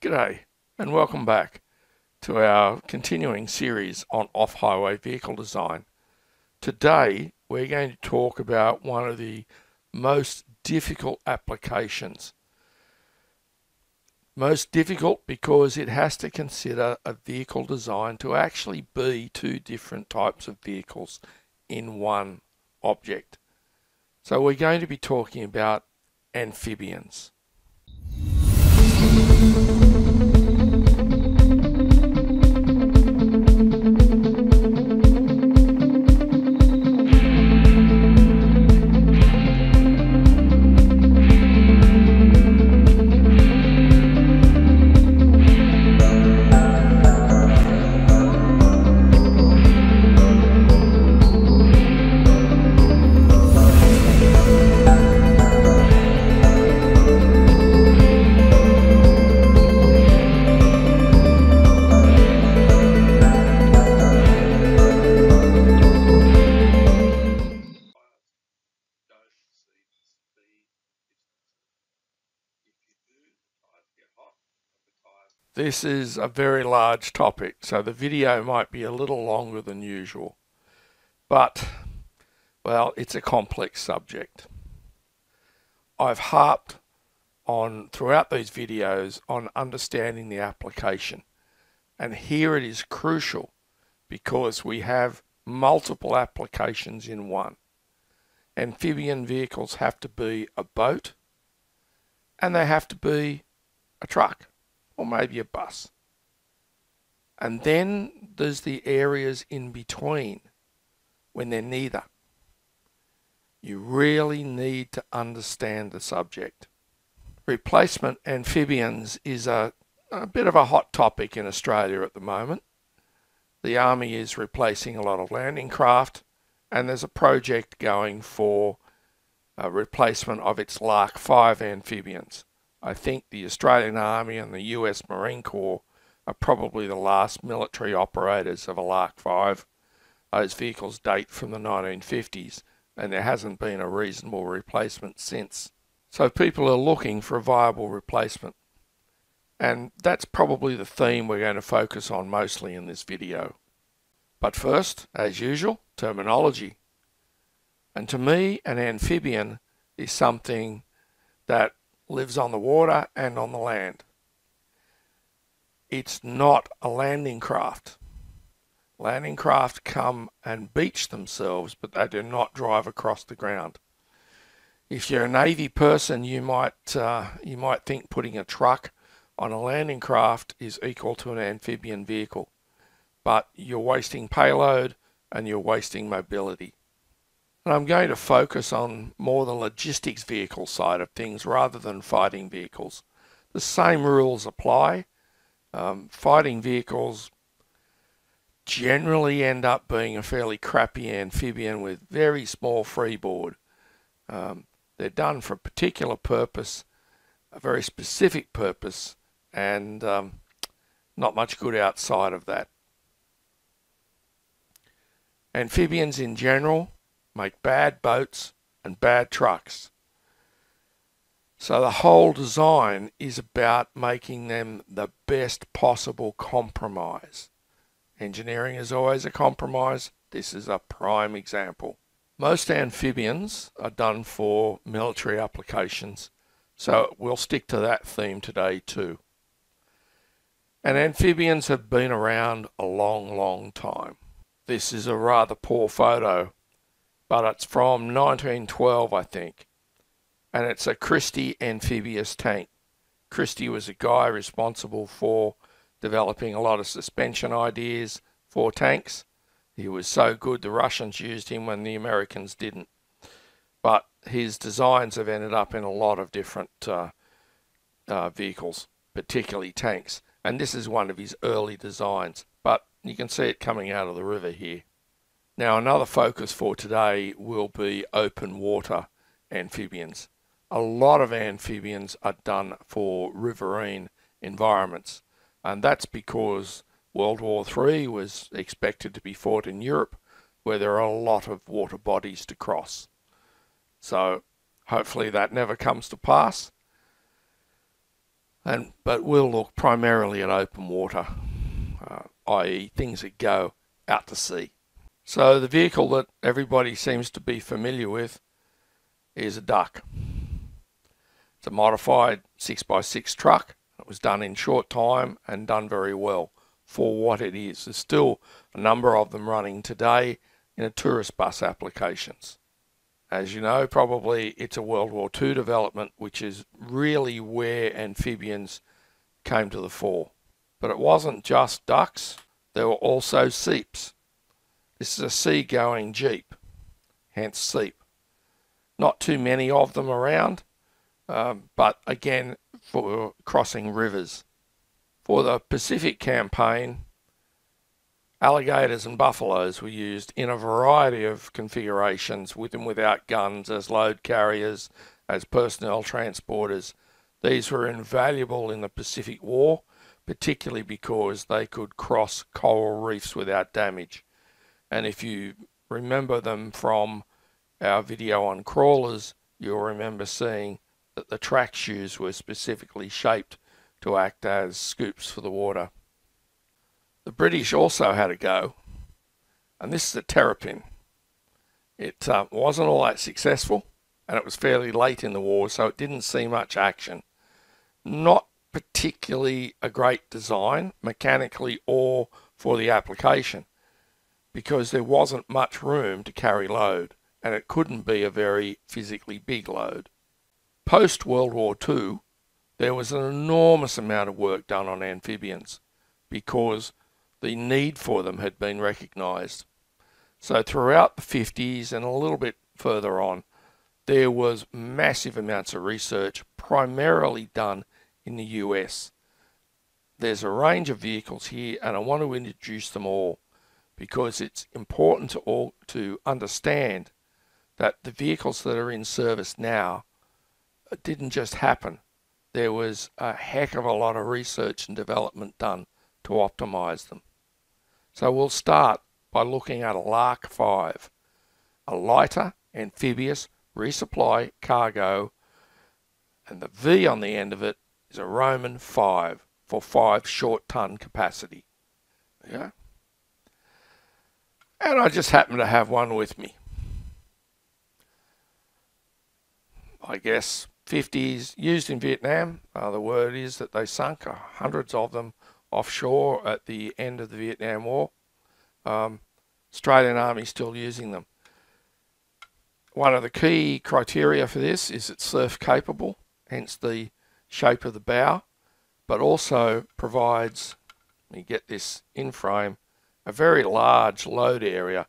G'day and welcome back to our continuing series on off-highway vehicle design. Today we're going to talk about one of the most difficult applications. Most difficult because it has to consider a vehicle design to actually be two different types of vehicles in one object. So we're going to be talking about amphibians. This is a very large topic, so the video might be a little longer than usual. But, well, it's a complex subject. I've harped on throughout these videos on understanding the application. And here it is crucial because we have multiple applications in one. Amphibian vehicles have to be a boat and they have to be a truck or maybe a bus. And then there's the areas in between when they're neither. You really need to understand the subject. Replacement amphibians is a, a bit of a hot topic in Australia at the moment. The Army is replacing a lot of landing craft and there's a project going for a replacement of its Lark 5 amphibians. I think the Australian Army and the US Marine Corps are probably the last military operators of a Lark 5. Those vehicles date from the 1950s and there hasn't been a reasonable replacement since. So people are looking for a viable replacement. And that's probably the theme we're going to focus on mostly in this video. But first, as usual, terminology. And to me, an amphibian is something that lives on the water and on the land. It's not a landing craft. Landing craft come and beach themselves, but they do not drive across the ground. If you're a Navy person, you might uh, you might think putting a truck on a landing craft is equal to an amphibian vehicle, but you're wasting payload and you're wasting mobility. And I'm going to focus on more the logistics vehicle side of things rather than fighting vehicles. The same rules apply. Um, fighting vehicles generally end up being a fairly crappy amphibian with very small freeboard. Um, they're done for a particular purpose, a very specific purpose, and um, not much good outside of that. Amphibians in general make bad boats and bad trucks. So the whole design is about making them the best possible compromise. Engineering is always a compromise. This is a prime example. Most amphibians are done for military applications, so we'll stick to that theme today too. And amphibians have been around a long, long time. This is a rather poor photo but it's from 1912, I think. And it's a Christie amphibious tank. Christie was a guy responsible for developing a lot of suspension ideas for tanks. He was so good the Russians used him when the Americans didn't. But his designs have ended up in a lot of different uh, uh, vehicles, particularly tanks. And this is one of his early designs. But you can see it coming out of the river here. Now another focus for today will be open water amphibians. A lot of amphibians are done for riverine environments and that's because World War III was expected to be fought in Europe where there are a lot of water bodies to cross. So hopefully that never comes to pass. and but we'll look primarily at open water, uh, i.e., things that go out to sea. So the vehicle that everybody seems to be familiar with is a duck. It's a modified 6x6 truck. It was done in short time and done very well for what it is. There's still a number of them running today in a tourist bus applications. As you know, probably it's a World War II development, which is really where amphibians came to the fore. But it wasn't just ducks, there were also seeps. This is a sea-going jeep, hence seep. Not too many of them around, um, but again for crossing rivers. For the Pacific campaign, alligators and buffaloes were used in a variety of configurations with and without guns as load carriers, as personnel transporters. These were invaluable in the Pacific War, particularly because they could cross coral reefs without damage. And if you remember them from our video on crawlers, you'll remember seeing that the track shoes were specifically shaped to act as scoops for the water. The British also had a go, and this is a terrapin. It uh, wasn't all that successful, and it was fairly late in the war, so it didn't see much action. Not particularly a great design, mechanically or for the application, because there wasn't much room to carry load, and it couldn't be a very physically big load. Post World War II, there was an enormous amount of work done on amphibians because the need for them had been recognised. So throughout the 50s and a little bit further on, there was massive amounts of research primarily done in the US. There's a range of vehicles here and I want to introduce them all because it's important to all to understand that the vehicles that are in service now uh, didn't just happen there was a heck of a lot of research and development done to optimize them. So we'll start by looking at a Lark 5, a lighter amphibious resupply cargo, and the V on the end of it is a Roman 5 for 5 short ton capacity. Yeah. And I just happen to have one with me. I guess 50s used in Vietnam. Uh, the word is that they sunk uh, hundreds of them offshore at the end of the Vietnam War. Um, Australian Army still using them. One of the key criteria for this is it's surf capable, hence the shape of the bow, but also provides, let me get this in frame, a very large load area,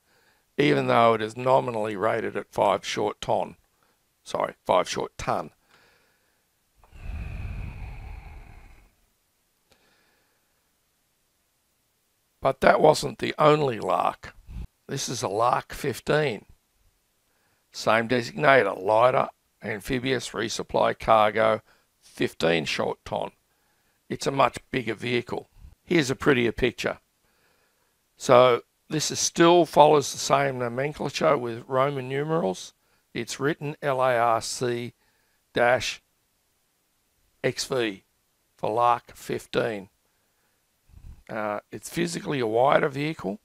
even though it is nominally rated at 5 short ton. Sorry, 5 short ton. But that wasn't the only lark. This is a Lark 15. Same designator, lighter, amphibious resupply cargo, 15 short ton. It's a much bigger vehicle. Here's a prettier picture. So this is still follows the same nomenclature with Roman numerals. It's written LARC dash XV for Lark 15. Uh, it's physically a wider vehicle,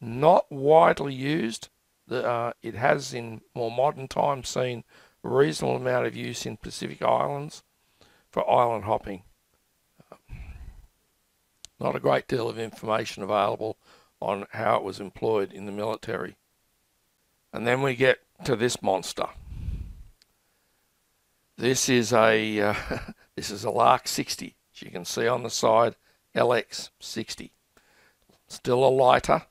not widely used. The, uh, it has in more modern times seen a reasonable amount of use in Pacific Islands for island hopping. Not a great deal of information available on how it was employed in the military. And then we get to this monster. This is a uh, this is a Lark 60. As you can see on the side, LX60. Still a lighter.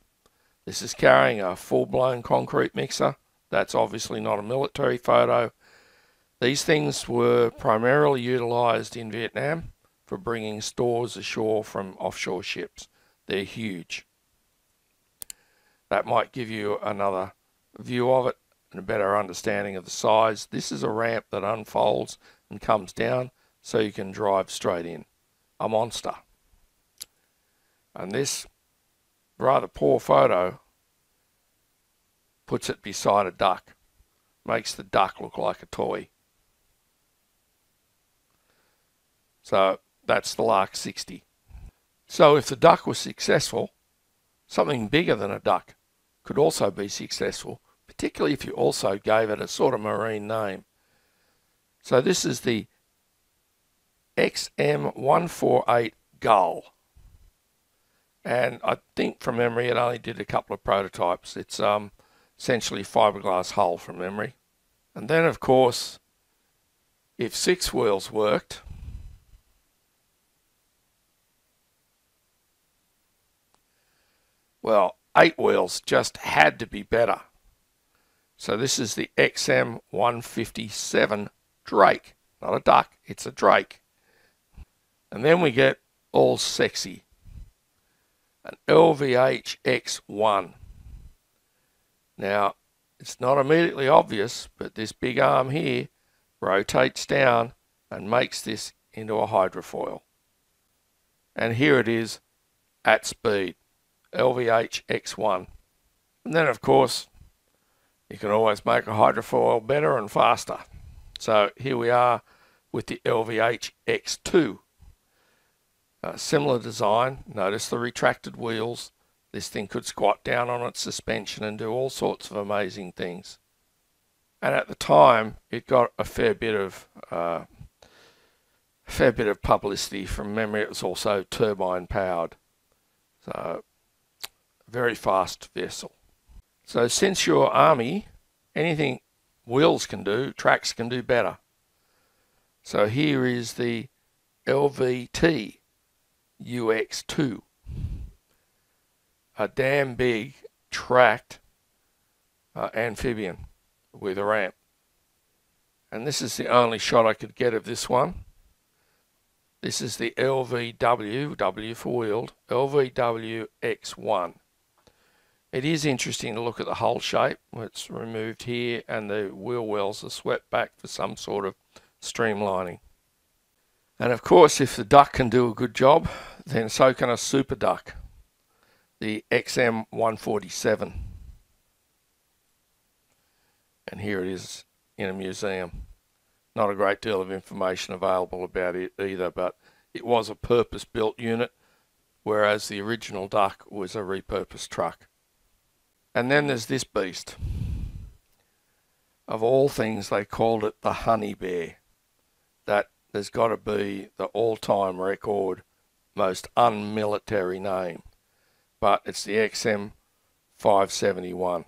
This is carrying a full-blown concrete mixer. That's obviously not a military photo. These things were primarily utilized in Vietnam for bringing stores ashore from offshore ships. They're huge. That might give you another view of it and a better understanding of the size. This is a ramp that unfolds and comes down so you can drive straight in. A monster. And this rather poor photo puts it beside a duck. Makes the duck look like a toy. So that's the Lark 60. So if the duck was successful, something bigger than a duck could also be successful, particularly if you also gave it a sort of marine name. So this is the XM148 Gull. And I think from memory it only did a couple of prototypes. It's um, essentially fiberglass hull from memory. And then of course, if six wheels worked, well, eight wheels just had to be better. So this is the XM157 Drake. Not a duck, it's a Drake. And then we get all sexy. An LVH X1. Now, it's not immediately obvious, but this big arm here rotates down and makes this into a hydrofoil. And here it is at speed, LVH X1. And then of course, you can always make a hydrofoil better and faster. So here we are with the LVH X2. Uh, similar design, notice the retracted wheels, this thing could squat down on its suspension and do all sorts of amazing things. And at the time, it got a fair bit of uh, fair bit of publicity. From memory, it was also turbine powered, so very fast vessel. So since your army, anything wheels can do, tracks can do better. So here is the LVT UX2 a damn big tracked uh, amphibian with a ramp. And this is the only shot I could get of this one. This is the LVW, W for wheeled, LVW X1. It is interesting to look at the hull shape. It's removed here and the wheel wells are swept back for some sort of streamlining. And of course, if the duck can do a good job, then so can a super duck the XM147. And here it is in a museum. Not a great deal of information available about it either, but it was a purpose-built unit, whereas the original Duck was a repurposed truck. And then there's this beast. Of all things, they called it the Honey Bear. That there's got to be the all-time record most unmilitary name but it's the XM 571.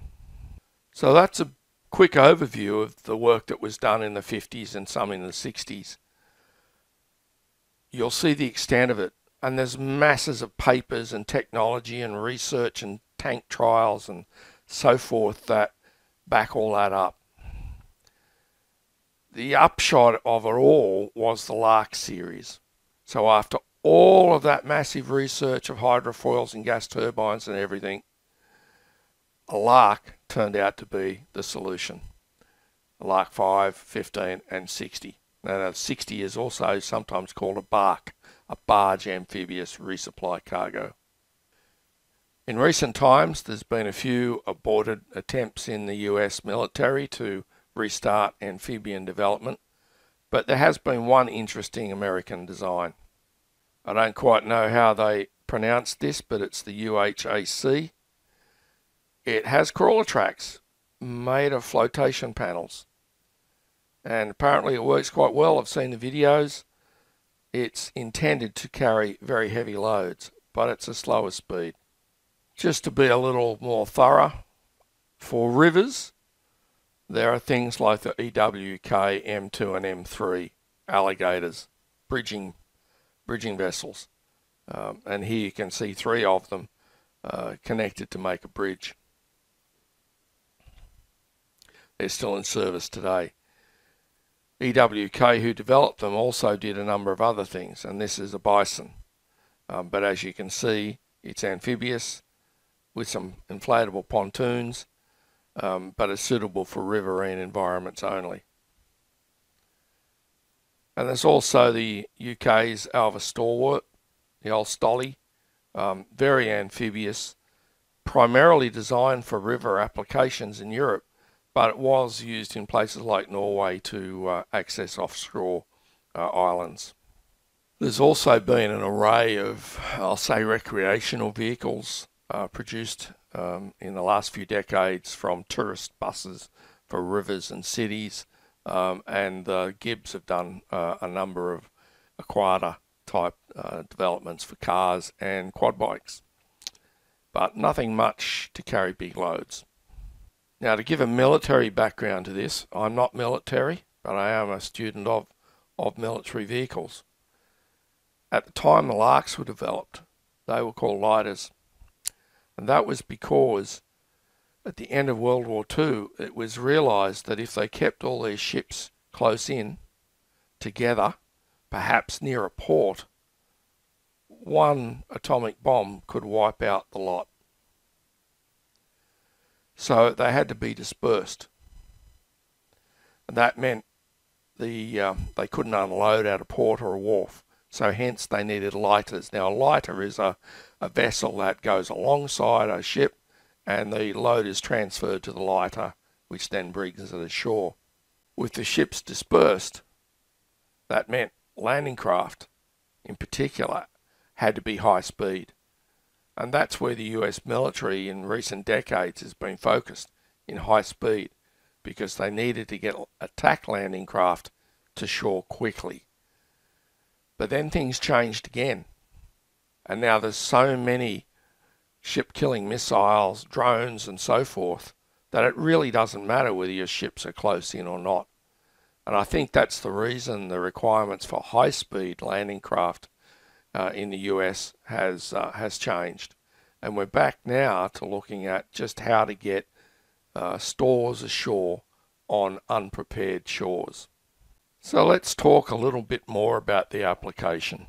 So that's a quick overview of the work that was done in the 50s and some in the 60s. You'll see the extent of it, and there's masses of papers and technology and research and tank trials and so forth that back all that up. The upshot of it all was the Lark series. So after all of that massive research of hydrofoils and gas turbines and everything, a Lark turned out to be the solution. A Lark 5, 15 and 60. Now 60 is also sometimes called a bark, a barge amphibious resupply cargo. In recent times, there's been a few aborted attempts in the US military to restart amphibian development, but there has been one interesting American design. I don't quite know how they pronounce this, but it's the UHAC. It has crawler tracks made of flotation panels. And apparently it works quite well. I've seen the videos. It's intended to carry very heavy loads, but it's a slower speed. Just to be a little more thorough, for rivers, there are things like the EWK M2 and M3 alligators, bridging bridging vessels. Um, and here you can see three of them uh, connected to make a bridge. They're still in service today. EWK, who developed them, also did a number of other things, and this is a bison. Um, but as you can see, it's amphibious with some inflatable pontoons, um, but it's suitable for riverine environments only. And there's also the UK's Alvis Stalwart, the old Stolly, um, very amphibious, primarily designed for river applications in Europe, but it was used in places like Norway to uh, access offshore uh, islands. There's also been an array of, I'll say, recreational vehicles uh, produced um, in the last few decades from tourist buses for rivers and cities. Um, and uh, Gibbs have done uh, a number of Aquada type uh, developments for cars and quad bikes, but nothing much to carry big loads. Now, to give a military background to this, I'm not military, but I am a student of, of military vehicles. At the time the Larks were developed, they were called lighters. And that was because at the end of World War II, it was realised that if they kept all their ships close in together, perhaps near a port, one atomic bomb could wipe out the lot. So they had to be dispersed. And that meant the um, they couldn't unload at a port or a wharf. So hence they needed lighters. Now a lighter is a, a vessel that goes alongside a ship and the load is transferred to the lighter, which then brings it ashore. With the ships dispersed, that meant landing craft in particular had to be high speed. And that's where the US military in recent decades has been focused in high speed because they needed to get attack landing craft to shore quickly. But then things changed again. And now there's so many ship killing missiles, drones, and so forth that it really doesn't matter whether your ships are close in or not. And I think that's the reason the requirements for high speed landing craft uh, in the US has uh, has changed, and we're back now to looking at just how to get uh, stores ashore on unprepared shores. So let's talk a little bit more about the application.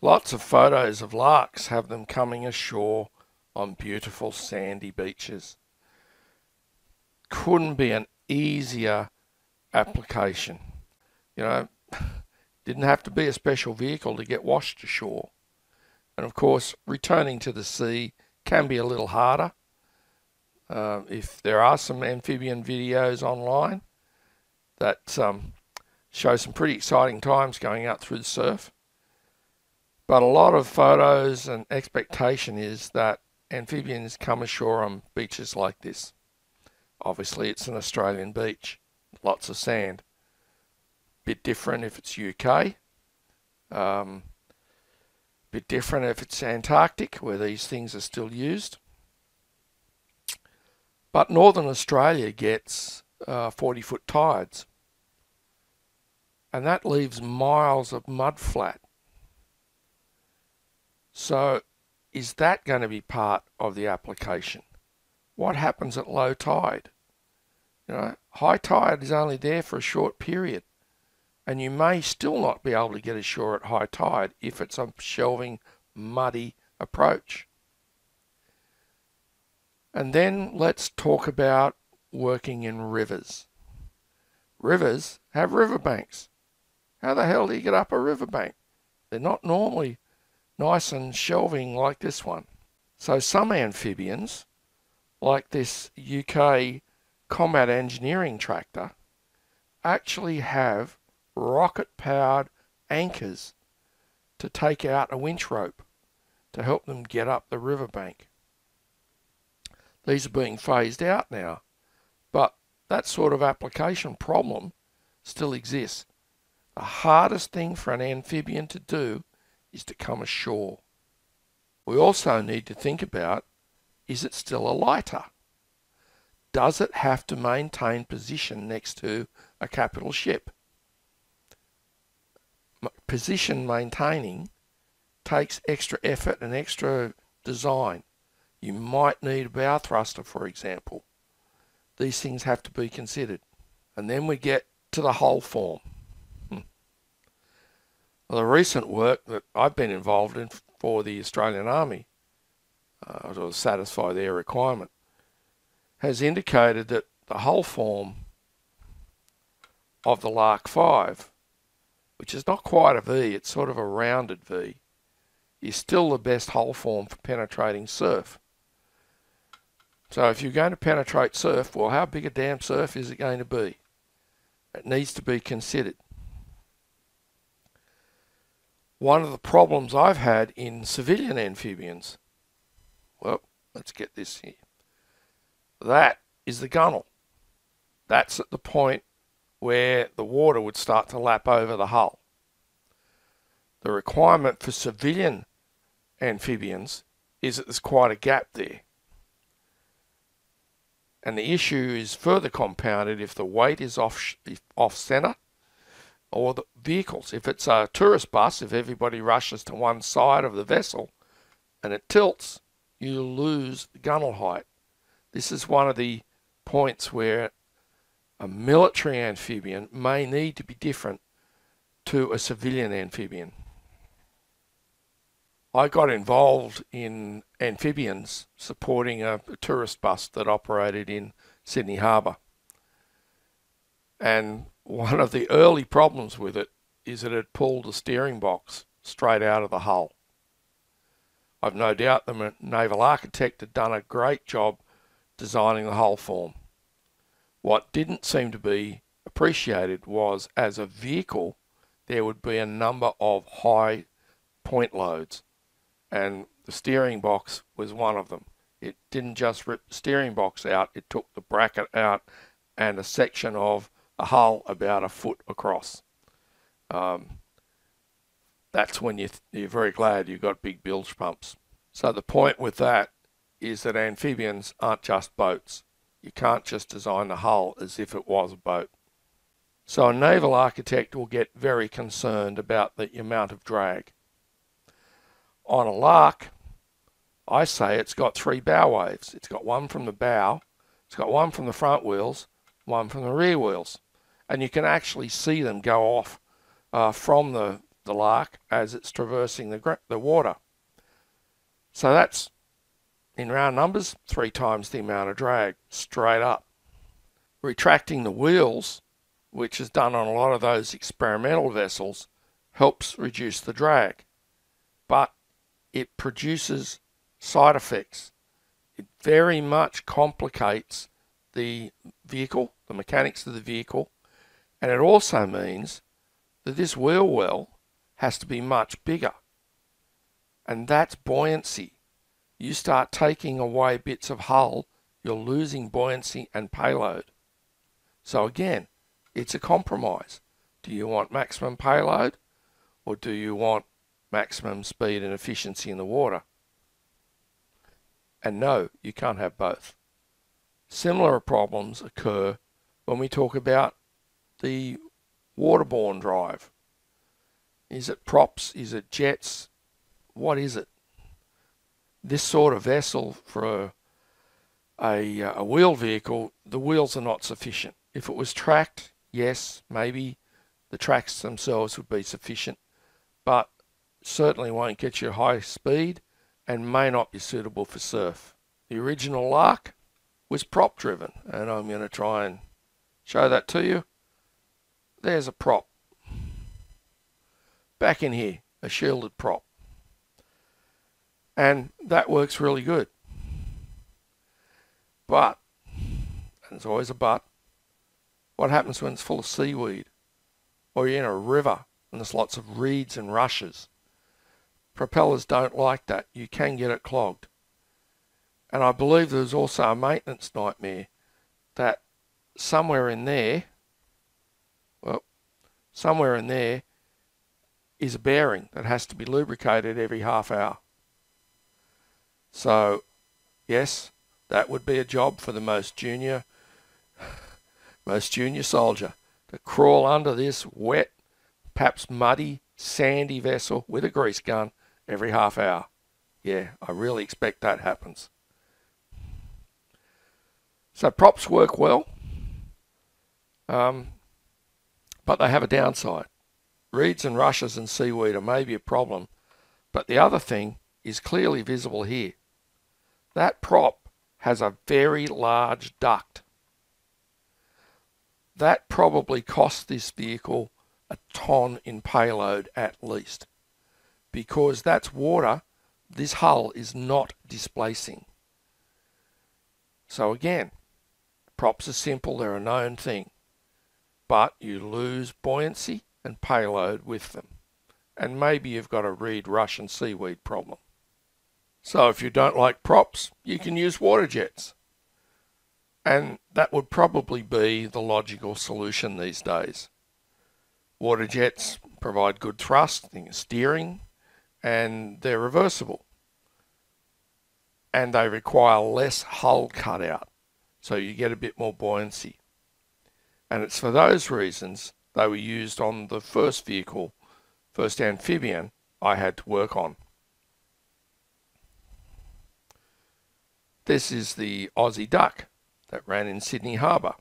Lots of photos of larks have them coming ashore on beautiful sandy beaches. Couldn't be an easier application. You know, didn't have to be a special vehicle to get washed ashore. And of course, returning to the sea can be a little harder. Uh, if there are some amphibian videos online that um, show some pretty exciting times going out through the surf. But a lot of photos and expectation is that amphibians come ashore on beaches like this. Obviously, it's an Australian beach, lots of sand bit different if it's UK. Um, bit different if it's Antarctic, where these things are still used. But Northern Australia gets uh, 40 foot tides. And that leaves miles of mud flat. So, is that going to be part of the application? What happens at low tide? You know, high tide is only there for a short period and you may still not be able to get ashore at high tide if it's a shelving, muddy approach. And then let's talk about working in rivers. Rivers have riverbanks. How the hell do you get up a riverbank? They're not normally nice and shelving like this one. So some amphibians, like this UK combat engineering tractor, actually have rocket powered anchors to take out a winch rope to help them get up the riverbank. These are being phased out now, but that sort of application problem still exists. The hardest thing for an amphibian to do is to come ashore. We also need to think about is it still a lighter? Does it have to maintain position next to a capital ship? position maintaining takes extra effort and extra design. You might need a bow thruster, for example. These things have to be considered. And then we get to the hull form. The recent work that I've been involved in for the Australian Army uh, to satisfy their requirement has indicated that the hull form of the Lark 5 which is not quite a V, it's sort of a rounded V, is still the best hull form for penetrating surf. So if you're going to penetrate surf, well, how big a damn surf is it going to be? It needs to be considered. One of the problems I've had in civilian amphibians, well, let's get this here. That is the gunnel. That's at the point where the water would start to lap over the hull. The requirement for civilian amphibians is that there's quite a gap there. And the issue is further compounded if the weight is off, off centre or the vehicles. If it's a tourist bus, if everybody rushes to one side of the vessel and it tilts, you lose gunnel height. This is one of the points where a military amphibian may need to be different to a civilian amphibian. I got involved in amphibians supporting a, a tourist bus that operated in Sydney Harbour. And one of the early problems with it is that it pulled the steering box straight out of the hull. I've no doubt the naval architect had done a great job designing the hull form. What didn't seem to be appreciated was as a vehicle, there would be a number of high point loads and the steering box was one of them. It didn't just rip the steering box out, it took the bracket out and a section of a hull about a foot across. Um, that's when you you're very glad you've got big bilge pumps. So the point with that is that amphibians aren't just boats. You can't just design the hull as if it was a boat. So a naval architect will get very concerned about the amount of drag on a lark, I say it's got three bow waves. It's got one from the bow, it's got one from the front wheels, one from the rear wheels. And you can actually see them go off uh, from the, the lark as it's traversing the, the water. So that's, in round numbers, three times the amount of drag, straight up. Retracting the wheels, which is done on a lot of those experimental vessels, helps reduce the drag. But it produces side effects. It very much complicates the vehicle, the mechanics of the vehicle, and it also means that this wheel well has to be much bigger. And that's buoyancy. You start taking away bits of hull, you're losing buoyancy and payload. So again, it's a compromise. Do you want maximum payload or do you want maximum speed and efficiency in the water. And no, you can't have both. Similar problems occur when we talk about the waterborne drive. Is it props? Is it jets? What is it? This sort of vessel for a, a, uh, a wheel vehicle, the wheels are not sufficient. If it was tracked, yes, maybe the tracks themselves would be sufficient, but certainly won't get you high speed and may not be suitable for surf. The original Lark was prop driven and I'm going to try and show that to you. There's a prop. Back in here, a shielded prop. And that works really good. But, and there's always a but, what happens when it's full of seaweed? Or you're in a river and there's lots of reeds and rushes propellers don't like that. You can get it clogged. And I believe there's also a maintenance nightmare that somewhere in there, somewhere in there is a bearing that has to be lubricated every half hour. So, yes, that would be a job for the most junior, most junior soldier to crawl under this wet, perhaps muddy, sandy vessel with a grease gun every half hour. Yeah, I really expect that happens. So props work well, um, but they have a downside. Reeds and rushes and seaweed are maybe a problem, but the other thing is clearly visible here. That prop has a very large duct. That probably cost this vehicle a ton in payload at least because that's water this hull is not displacing. So again, props are simple, they're a known thing, but you lose buoyancy and payload with them. and maybe you've got a reed rush and seaweed problem. So if you don't like props, you can use water jets. And that would probably be the logical solution these days. Water jets provide good thrust, and steering, and they're reversible. And they require less hull cutout, so you get a bit more buoyancy. And it's for those reasons they were used on the first vehicle, first amphibian I had to work on. This is the Aussie Duck that ran in Sydney Harbour.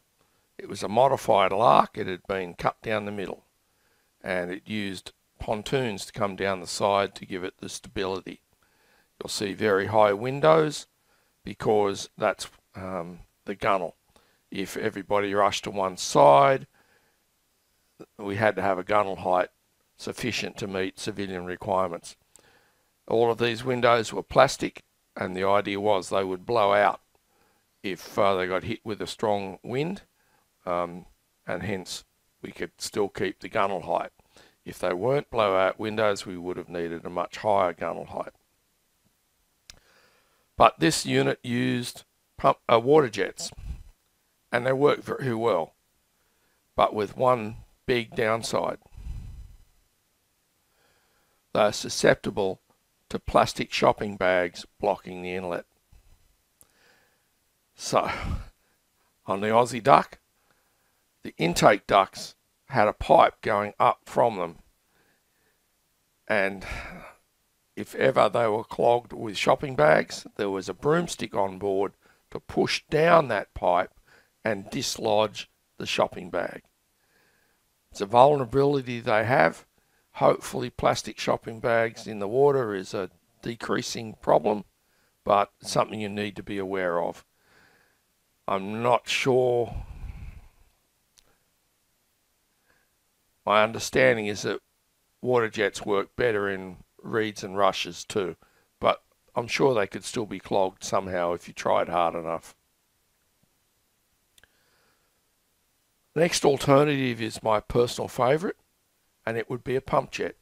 It was a modified lark, it had been cut down the middle, and it used pontoons to come down the side to give it the stability. You'll see very high windows because that's um, the gunnel. If everybody rushed to one side, we had to have a gunnel height sufficient to meet civilian requirements. All of these windows were plastic, and the idea was they would blow out if uh, they got hit with a strong wind, um, and hence we could still keep the gunnel height. If they weren't blowout windows, we would have needed a much higher gunnel height. But this unit used pump, uh, water jets, and they work very well, but with one big downside. They are susceptible to plastic shopping bags blocking the inlet. So, on the Aussie duck, the intake ducts had a pipe going up from them. And if ever they were clogged with shopping bags, there was a broomstick on board to push down that pipe and dislodge the shopping bag. It's a vulnerability they have. Hopefully, plastic shopping bags in the water is a decreasing problem, but something you need to be aware of. I'm not sure. My understanding is that water jets work better in reeds and rushes too, but I'm sure they could still be clogged somehow if you tried hard enough. Next alternative is my personal favourite, and it would be a pump jet.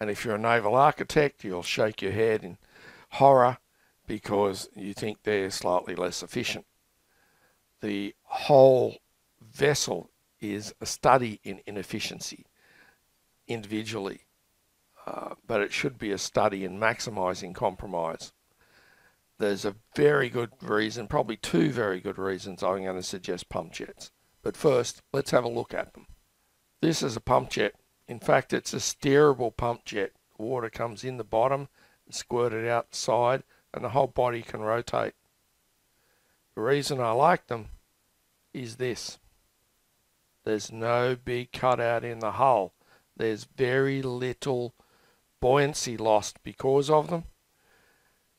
And if you're a naval architect, you'll shake your head in horror because you think they're slightly less efficient the whole vessel is a study in inefficiency individually, uh, but it should be a study in maximizing compromise. There's a very good reason, probably two very good reasons I'm going to suggest pump jets. But first, let's have a look at them. This is a pump jet. In fact, it's a steerable pump jet. Water comes in the bottom squirted outside, and the whole body can rotate. The reason I like them is this. There's no big cutout in the hull. There's very little buoyancy lost because of them.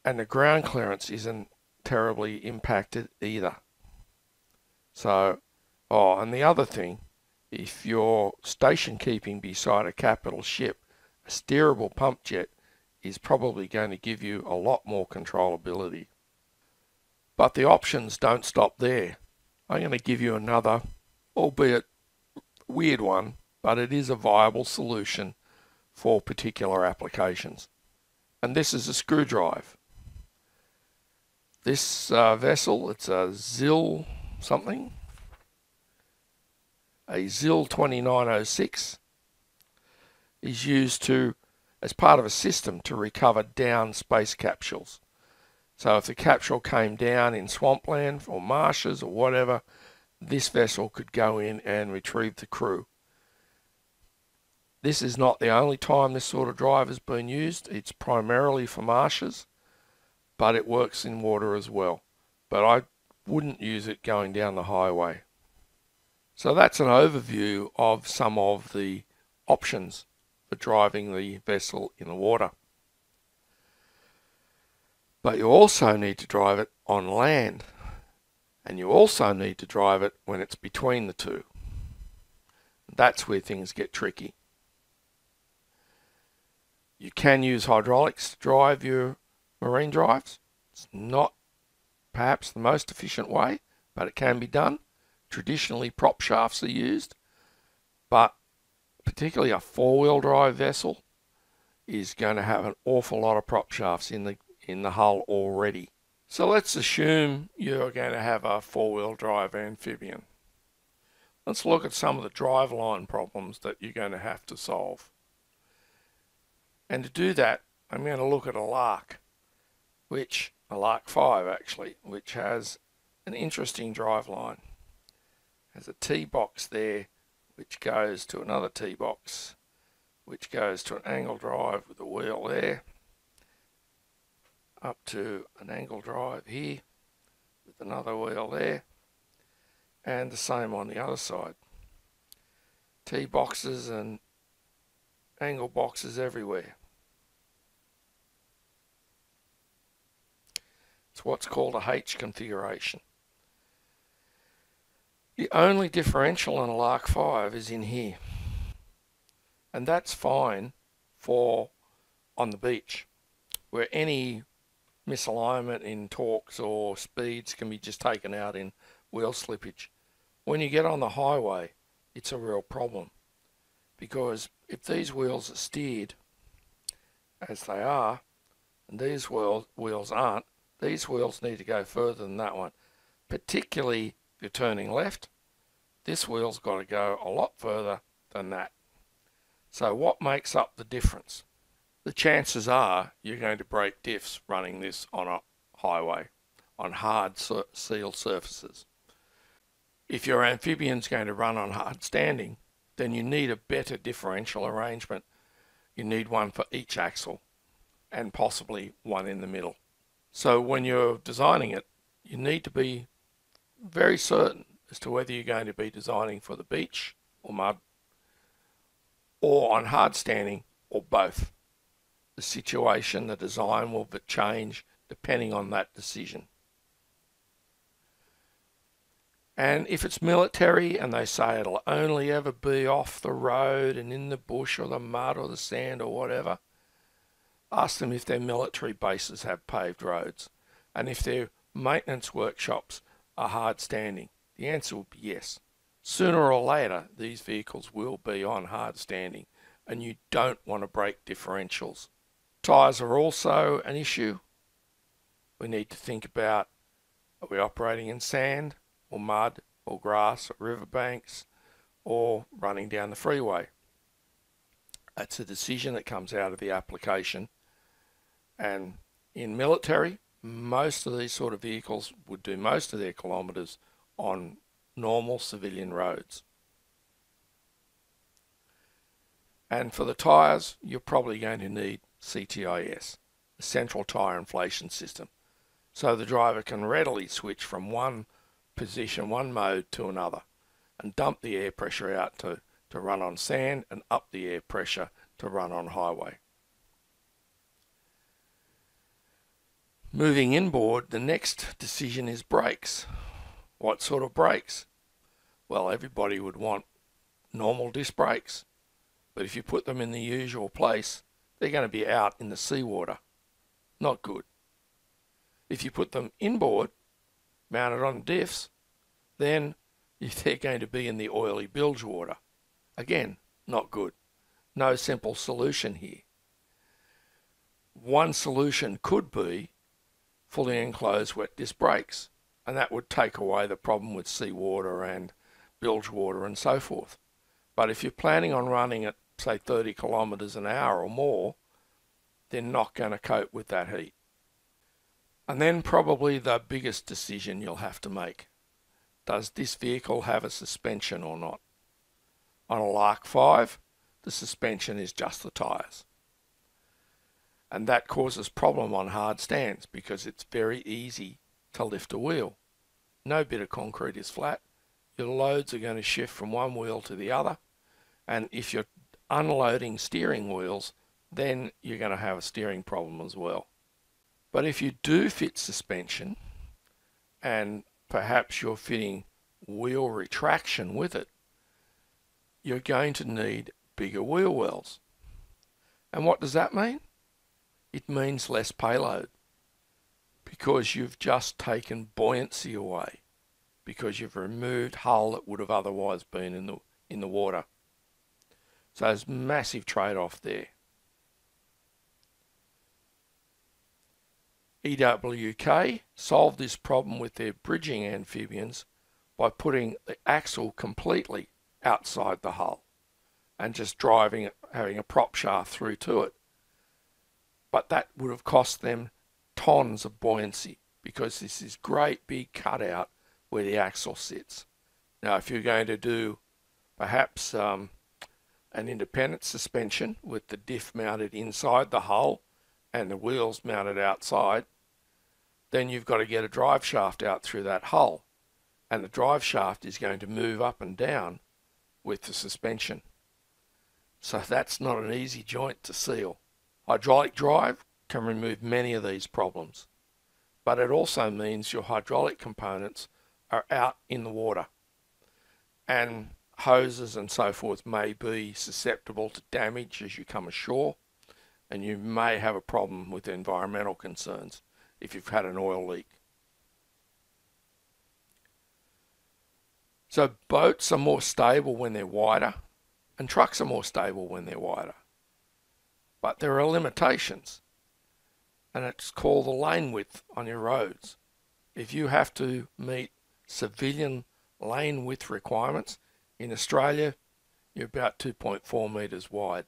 And the ground clearance isn't terribly impacted either. So, oh, and the other thing, if you're station keeping beside a capital ship, a steerable pump jet is probably going to give you a lot more controllability. But the options don't stop there. I'm going to give you another, albeit weird one, but it is a viable solution for particular applications. And this is a screw drive. This uh, vessel, it's a ZIL something, a ZIL 2906, is used to as part of a system to recover down space capsules. So if the capsule came down in swampland or marshes or whatever, this vessel could go in and retrieve the crew. This is not the only time this sort of drive has been used. It's primarily for marshes, but it works in water as well. But I wouldn't use it going down the highway. So that's an overview of some of the options for driving the vessel in the water but you also need to drive it on land. And you also need to drive it when it's between the two. That's where things get tricky. You can use hydraulics to drive your marine drives. It's not perhaps the most efficient way, but it can be done. Traditionally, prop shafts are used, but particularly a four-wheel drive vessel, is going to have an awful lot of prop shafts in the in the hull already. So let's assume you're going to have a four-wheel drive amphibian. Let's look at some of the driveline problems that you're going to have to solve. And to do that, I'm going to look at a Lark, which, a Lark 5 actually, which has an interesting driveline. Has a T-box there, which goes to another T-box, which goes to an angle drive with a wheel there, up to an angle drive here, with another wheel there, and the same on the other side. T boxes and angle boxes everywhere. It's what's called a H configuration. The only differential in a LARC-V is in here. And that's fine for on the beach, where any misalignment in torques or speeds can be just taken out in wheel slippage. When you get on the highway, it's a real problem because if these wheels are steered as they are, and these wheel, wheels aren't, these wheels need to go further than that one. Particularly you're turning left, this wheel's got to go a lot further than that. So what makes up the difference? The chances are you're going to break diffs running this on a highway, on hard sealed surfaces. If your amphibian's going to run on hard standing, then you need a better differential arrangement. You need one for each axle and possibly one in the middle. So when you're designing it, you need to be very certain as to whether you're going to be designing for the beach or mud or on hard standing or both. The situation, the design will change depending on that decision. And if it's military and they say it'll only ever be off the road and in the bush or the mud or the sand or whatever, ask them if their military bases have paved roads and if their maintenance workshops are hard standing. The answer will be yes. Sooner or later, these vehicles will be on hard standing and you don't want to break differentials. Tyres are also an issue. We need to think about are we operating in sand? or mud or grass or riverbanks or running down the freeway. That's a decision that comes out of the application. And in military, most of these sort of vehicles would do most of their kilometres on normal civilian roads. And for the tyres, you're probably going to need CTIS, a central tyre inflation system, so the driver can readily switch from one position one mode to another and dump the air pressure out to, to run on sand and up the air pressure to run on highway. Moving inboard, the next decision is brakes. What sort of brakes? Well, everybody would want normal disc brakes, but if you put them in the usual place, they're going to be out in the seawater. Not good. If you put them inboard, mounted on diffs, then they're going to be in the oily bilge water. Again, not good. No simple solution here. One solution could be fully enclosed wet disc brakes, and that would take away the problem with seawater and bilge water and so forth. But if you're planning on running at, say, 30 kilometres an hour or more, they're not going to cope with that heat. And then probably the biggest decision you'll have to make. Does this vehicle have a suspension or not? On a LARC-V, the suspension is just the tyres. And that causes problem on hard stands because it's very easy to lift a wheel. No bit of concrete is flat. Your loads are going to shift from one wheel to the other. And if you're unloading steering wheels, then you're going to have a steering problem as well. But if you do fit suspension and perhaps you're fitting wheel retraction with it, you're going to need bigger wheel wells. And what does that mean? It means less payload because you've just taken buoyancy away because you've removed hull that would have otherwise been in the in the water. So there's massive trade-off there. EWK solved this problem with their bridging amphibians by putting the axle completely outside the hull and just driving having a prop shaft through to it. But that would have cost them tons of buoyancy because this is great big cutout where the axle sits. Now, if you're going to do perhaps um, an independent suspension with the diff mounted inside the hull and the wheels mounted outside, then you've got to get a drive shaft out through that hull. And the drive shaft is going to move up and down with the suspension. So that's not an easy joint to seal. Hydraulic drive can remove many of these problems, but it also means your hydraulic components are out in the water. And hoses and so forth may be susceptible to damage as you come ashore, and you may have a problem with environmental concerns if you've had an oil leak. So boats are more stable when they're wider, and trucks are more stable when they're wider. But there are limitations, and it's called the lane width on your roads. If you have to meet civilian lane width requirements, in Australia, you're about 2.4 metres wide.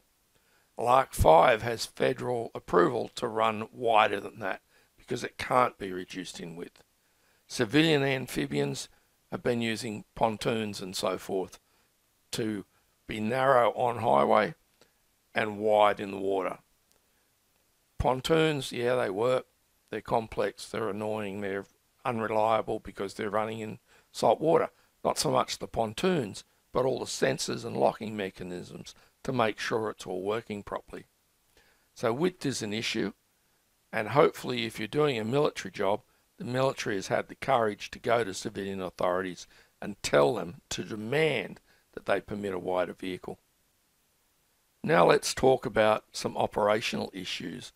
LARC-V has federal approval to run wider than that because it can't be reduced in width. Civilian amphibians have been using pontoons and so forth to be narrow on highway and wide in the water. Pontoons, yeah, they work. They're complex, they're annoying, they're unreliable because they're running in salt water. Not so much the pontoons, but all the sensors and locking mechanisms to make sure it's all working properly. So width is an issue, and hopefully if you're doing a military job, the military has had the courage to go to civilian authorities and tell them to demand that they permit a wider vehicle. Now let's talk about some operational issues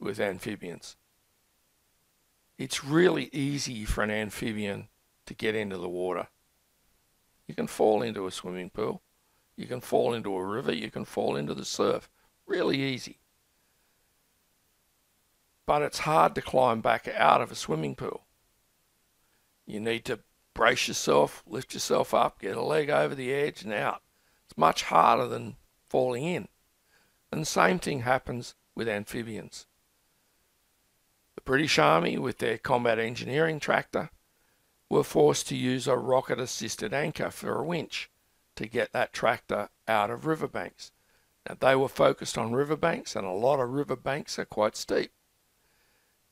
with amphibians. It's really easy for an amphibian to get into the water. You can fall into a swimming pool. You can fall into a river. You can fall into the surf. Really easy. But it's hard to climb back out of a swimming pool. You need to brace yourself, lift yourself up, get a leg over the edge and out. It's much harder than falling in. And the same thing happens with amphibians. The British Army, with their combat engineering tractor, were forced to use a rocket assisted anchor for a winch to get that tractor out of riverbanks. Now, they were focused on riverbanks, and a lot of riverbanks are quite steep.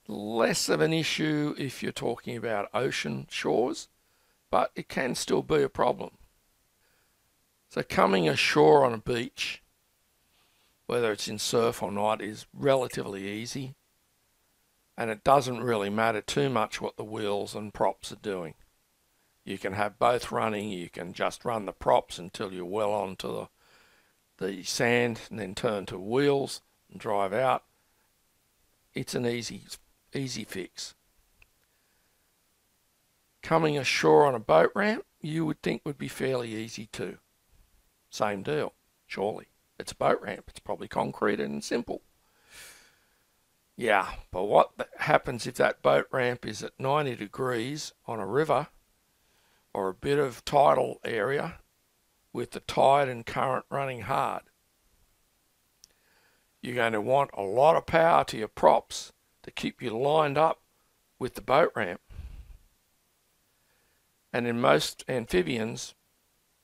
Less of an issue if you're talking about ocean shores, but it can still be a problem. So, coming ashore on a beach, whether it's in surf or not, is relatively easy and it doesn't really matter too much what the wheels and props are doing. You can have both running, you can just run the props until you're well onto the, the sand and then turn to wheels and drive out. It's an easy, easy fix. Coming ashore on a boat ramp, you would think would be fairly easy too. Same deal, surely. It's a boat ramp, it's probably concrete and simple. Yeah, but what happens if that boat ramp is at 90 degrees on a river or a bit of tidal area with the tide and current running hard? You're going to want a lot of power to your props to keep you lined up with the boat ramp. And in most amphibians,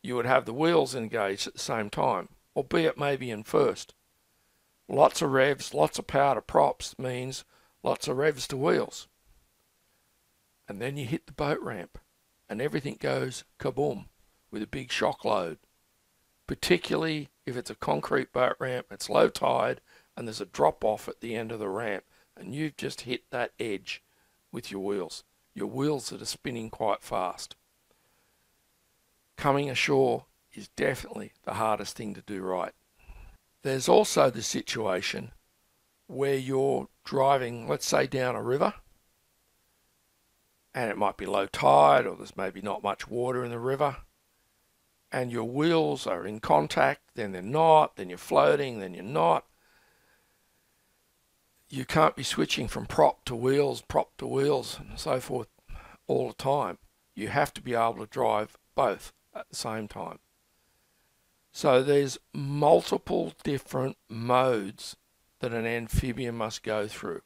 you would have the wheels engaged at the same time, albeit maybe in first. Lots of revs, lots of power to props means lots of revs to wheels. And then you hit the boat ramp and everything goes kaboom with a big shock load. Particularly if it's a concrete boat ramp, it's low tide, and there's a drop off at the end of the ramp, and you've just hit that edge with your wheels. Your wheels that are spinning quite fast. Coming ashore is definitely the hardest thing to do right. There's also the situation where you're driving, let's say, down a river, and it might be low tide or there's maybe not much water in the river, and your wheels are in contact, then they're not, then you're floating, then you're not. You can't be switching from prop to wheels, prop to wheels, and so forth all the time. You have to be able to drive both at the same time. So there's multiple different modes that an amphibian must go through.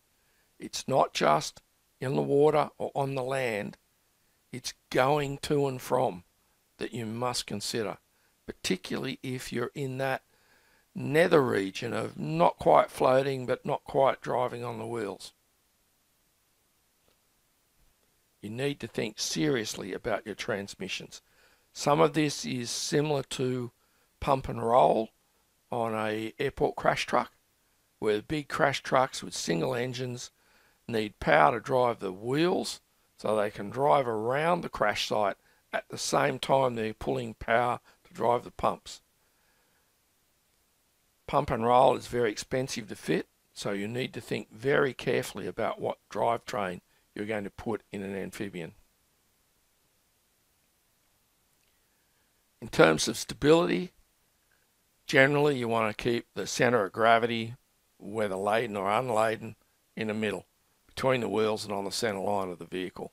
It's not just in the water or on the land, it's going to and from that you must consider, particularly if you're in that nether region of not quite floating but not quite driving on the wheels. You need to think seriously about your transmissions. Some of this is similar to pump and roll on a airport crash truck, where big crash trucks with single engines need power to drive the wheels so they can drive around the crash site at the same time they're pulling power to drive the pumps. Pump and roll is very expensive to fit, so you need to think very carefully about what drivetrain you're going to put in an amphibian. In terms of stability, generally you want to keep the center of gravity, whether laden or unladen, in the middle, between the wheels and on the center line of the vehicle.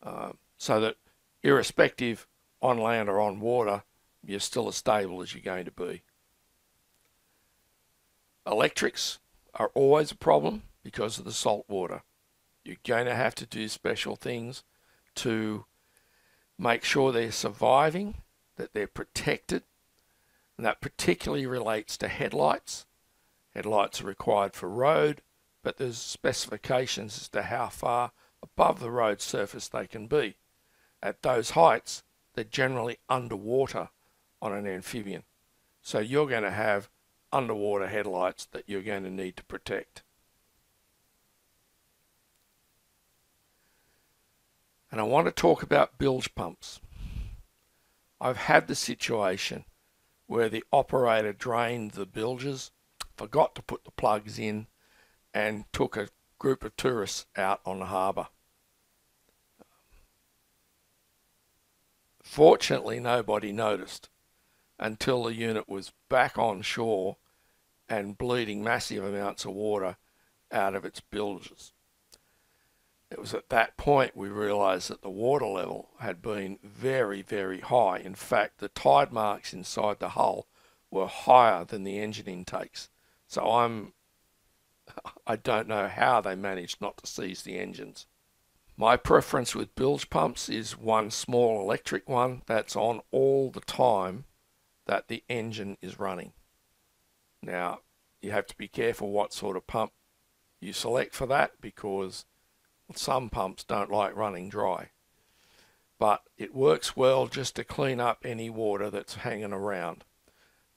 Uh, so that irrespective on land or on water, you're still as stable as you're going to be. Electrics are always a problem because of the salt water. You're going to have to do special things to make sure they're surviving, that they're protected, and that particularly relates to headlights. Headlights are required for road, but there's specifications as to how far above the road surface they can be at those heights, they're generally underwater on an amphibian. So you're going to have underwater headlights that you're going to need to protect. And I want to talk about bilge pumps. I've had the situation where the operator drained the bilges, forgot to put the plugs in, and took a group of tourists out on the harbour. Fortunately, nobody noticed until the unit was back on shore and bleeding massive amounts of water out of its bilges. It was at that point we realised that the water level had been very, very high. In fact, the tide marks inside the hull were higher than the engine intakes. So I'm, I don't know how they managed not to seize the engines. My preference with bilge pumps is one small electric one that's on all the time that the engine is running. Now, you have to be careful what sort of pump you select for that because some pumps don't like running dry. But it works well just to clean up any water that's hanging around.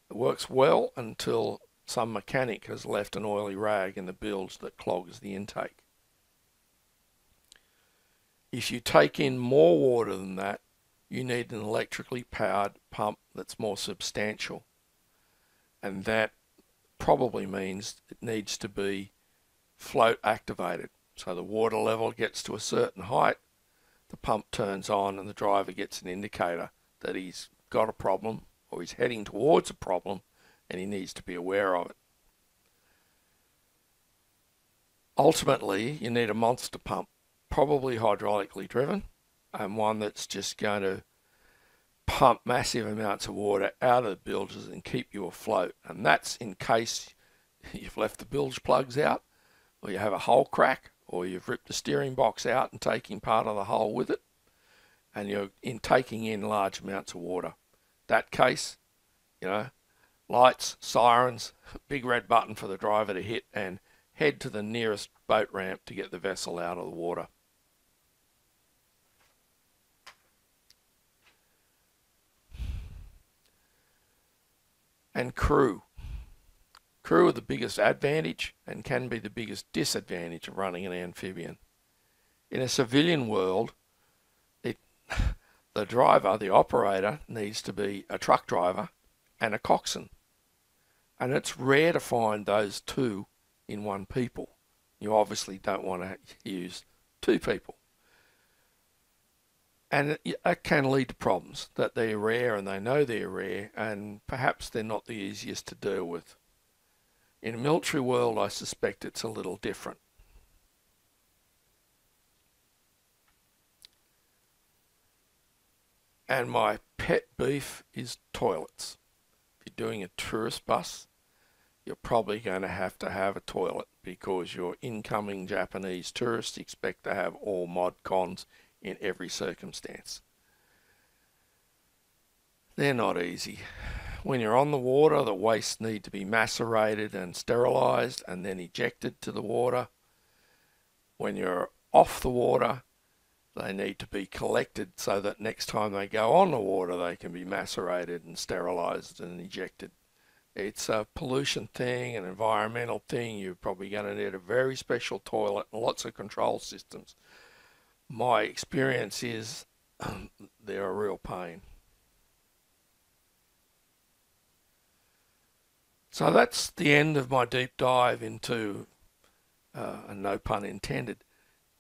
It works well until some mechanic has left an oily rag in the bilge that clogs the intake. If you take in more water than that, you need an electrically powered pump that's more substantial. And that probably means it needs to be float activated. So the water level gets to a certain height, the pump turns on, and the driver gets an indicator that he's got a problem or he's heading towards a problem and he needs to be aware of it. Ultimately, you need a monster pump probably hydraulically driven and one that's just going to pump massive amounts of water out of the bilges and keep you afloat. And that's in case you've left the bilge plugs out or you have a hole crack or you've ripped the steering box out and taking part of the hole with it and you're in taking in large amounts of water. That case, you know, lights, sirens, big red button for the driver to hit and head to the nearest boat ramp to get the vessel out of the water. and crew. Crew are the biggest advantage and can be the biggest disadvantage of running an amphibian. In a civilian world, it, the driver, the operator, needs to be a truck driver and a coxswain. And it's rare to find those two in one people. You obviously don't want to use two people. and it, can lead to problems that they're rare and they know they're rare, and perhaps they're not the easiest to deal with. In a military world, I suspect it's a little different. And my pet beef is toilets. If you're doing a tourist bus, you're probably going to have to have a toilet because your incoming Japanese tourists expect to have all mod cons in every circumstance. They're not easy. When you're on the water, the wastes need to be macerated and sterilized and then ejected to the water. When you're off the water, they need to be collected so that next time they go on the water, they can be macerated and sterilized and ejected. It's a pollution thing, an environmental thing. You're probably going to need a very special toilet and lots of control systems. My experience is they're a real pain. So that's the end of my deep dive into, uh, and no pun intended,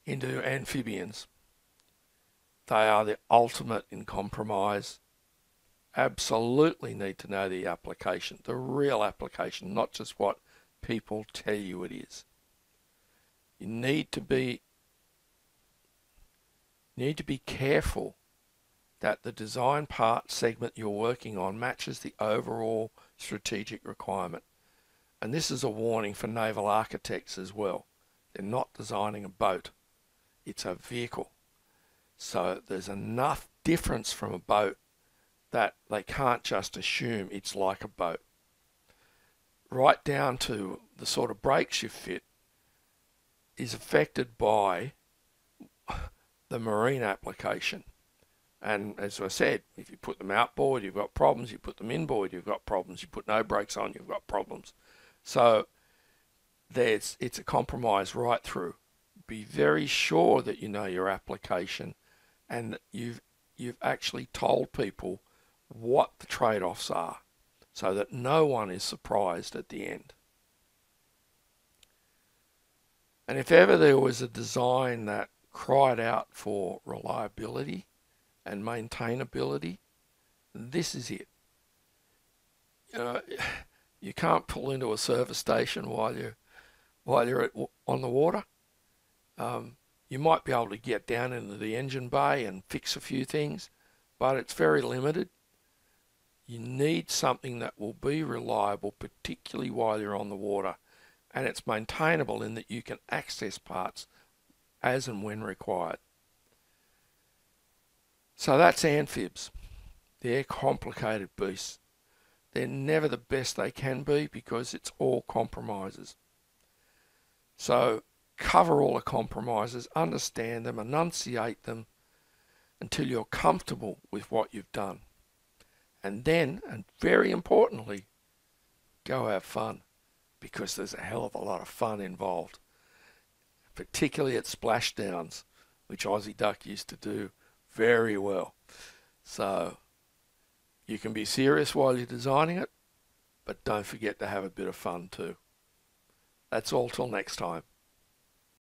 into amphibians. They are the ultimate in compromise. Absolutely need to know the application, the real application, not just what people tell you it is. You need to be need to be careful that the design part segment you're working on matches the overall strategic requirement. And this is a warning for naval architects as well. They're not designing a boat, it's a vehicle. So there's enough difference from a boat that they can't just assume it's like a boat. Right down to the sort of brakes you fit is affected by the marine application. And as I said, if you put them outboard, you've got problems. You put them inboard, you've got problems. You put no brakes on, you've got problems. So there's it's a compromise right through. Be very sure that you know your application and that you've you've actually told people what the trade-offs are so that no one is surprised at the end. And if ever there was a design that cried out for reliability and maintainability, this is it. You, know, you can't pull into a service station while you're while you're at, on the water. Um, you might be able to get down into the engine bay and fix a few things, but it's very limited. You need something that will be reliable, particularly while you're on the water, and it's maintainable in that you can access parts as and when required. So that's amphibs. They're complicated beasts. They're never the best they can be because it's all compromises. So cover all the compromises, understand them, enunciate them until you're comfortable with what you've done. And then, and very importantly, go have fun because there's a hell of a lot of fun involved, particularly at splashdowns, which Aussie Duck used to do very well. So you can be serious while you're designing it, but don't forget to have a bit of fun too. That's all till next time.